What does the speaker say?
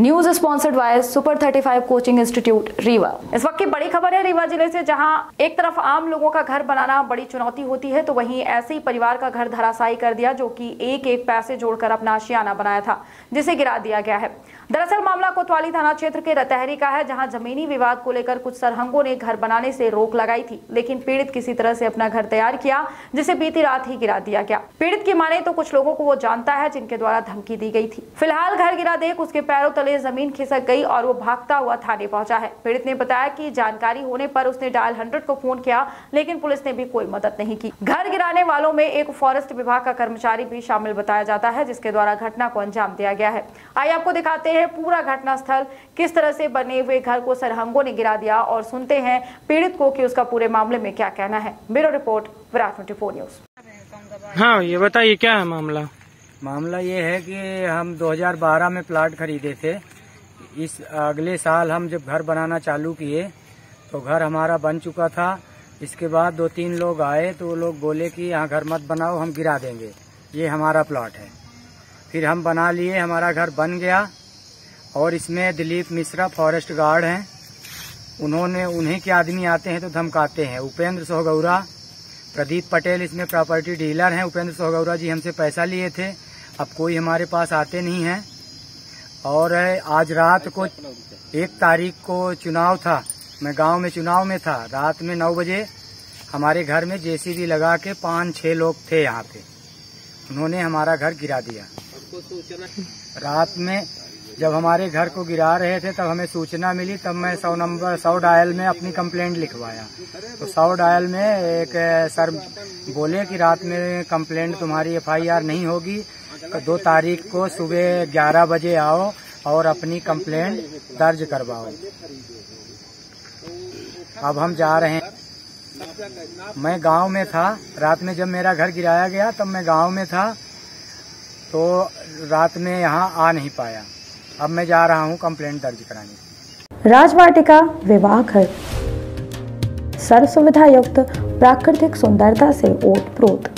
News sponsored by super 35 coaching institute Rewa इस वक्त की बड़ी खबर है रीवा ज़िले से, जहाँ एक तरफ़ आम लोगों का घर बनाना बड़ी चुनौती होती है तो वहीं ऐसे ही परिवार का घर धराशायी कर दिया, जो कि एक एक पैसे जोड़कर अपना आशियाना बनाया था, जिसे गिरा दिया गया है। दरअसल मामला कोतवाली थाना क्षेत्र के रतहरी का है, जहाँ जमीनी विवाद को लेकर कुछ सरहंगों ने घर बनाने से रोक लगाई थी, लेकिन पीड़ित किसी तरह से अपना घर तैयार किया, जिसे बीती रात ही गिरा दिया गया। पीड़ित की माने तो कुछ लोगों को वो जानता है, जिनके द्वारा धमकी दी गई थी। फ़िलहाल घर गिरा देख उसके पैरों तले ज़मीन खिसक गई और वो भागता हुआ थाने पहुँचा है। पीड़ित ने बताया कि जानकारी होने पर उसने डायल हंड्रेड को फ़ोन किया, लेकिन पुलिस ने भी कोई मदद नहीं की। घर गिराने वालों में एक फॉरेस्ट विभाग का कर्मचारी भी शामिल बताया जाता है, जिसके द्वारा घटना को अंजाम दिया गया है। आइए आपको दिखाते हैं पूरा घटना स्थल किस तरह से बने हुए घर को सरहंगों ने गिरा दिया और सुनते हैं पीड़ित को कि उसका पूरे मामले में क्या कहना है। Bureau report, Virat twenty news. हाँ ये बताइए, क्या है मामला? मामला ये है कि हम 2012 में प्लाट खरीदे थे। इस अगले साल हम जब घर बनाना चालू किए तो घर हमारा बन चुका था। इसके बाद दो तीन लोग आए तो वो लोग बोले कि यहाँ घर मत बनाओ, हम गिरा देंगे। ये हमारा प्लाट है। फिर हम बना लिए, हमारा घर बन गया। और इसमें दिलीप मिश्रा, फॉरेस्ट गार्ड हैं। उन्होंने, उन्हीं के आदमी आते हैं तो धमकाते हैं। उपेंद्र सोहगौरा, प्रदीप पटेल इसमें प्रॉपर्टी डीलर हैं। उपेंद्र सोहगौरा जी हमसे पैसा लिए थे। अब कोई हमारे पास आते नहीं है। और आज रात को एक तारीख को चुनाव था। मैं गाँव में चुनाव में था। रात में नौ बजे हमारे घर में जेसीबी लगा के पाँच छह लोग थे यहाँ पे। उन्होंने हमारा घर गिरा दिया। रात में जब हमारे घर को गिरा रहे थे, तब हमें सूचना मिली। तब मैं सौ नंबर, सौ डायल में अपनी कंप्लेंट लिखवाया। तो सौ डायल में एक सर बोले कि रात में कंप्लेंट तुम्हारी एफआईआर नहीं होगी। दो तारीख को सुबह ग्यारह बजे आओ और अपनी कंप्लेंट दर्ज करवाओ। अब हम जा रहे हैं। मैं गाँव में था। रात में जब मेरा घर गिराया गया, तब मैं गाँव में था। तो रात में यहाँ आ नहीं पाया। अब मैं जा रहा हूँ कंप्लेंट दर्ज कराने। राजवाटिका विवाह घर। सर्व सुविधा युक्त प्राकृतिक सुंदरता से ओत प्रोत